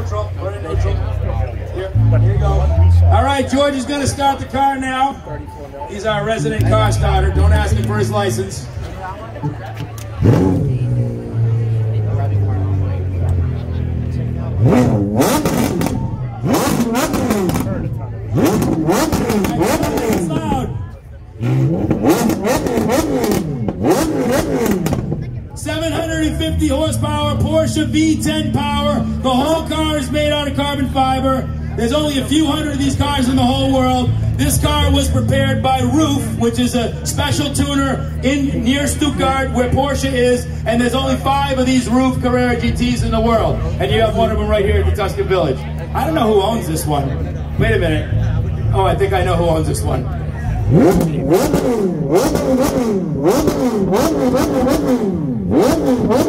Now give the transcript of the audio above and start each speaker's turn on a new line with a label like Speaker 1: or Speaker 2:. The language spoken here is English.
Speaker 1: We're in. Here, here you go. All right, George is going to start the car now. He's our resident car starter. Don't ask him for his license. Loud. 150 horsepower Porsche V10 power. The whole car is made out of carbon fiber. There's only a few hundred of these cars in the whole world. This car was prepared by RUF, which is a special tuner in near Stuttgart where Porsche is, and there's only five of these RUF Carrera GTs in the world. And you have one of them right here at the Tuscan Village. I don't know who owns this one. Wait a minute. Oh, I think I know who owns this one.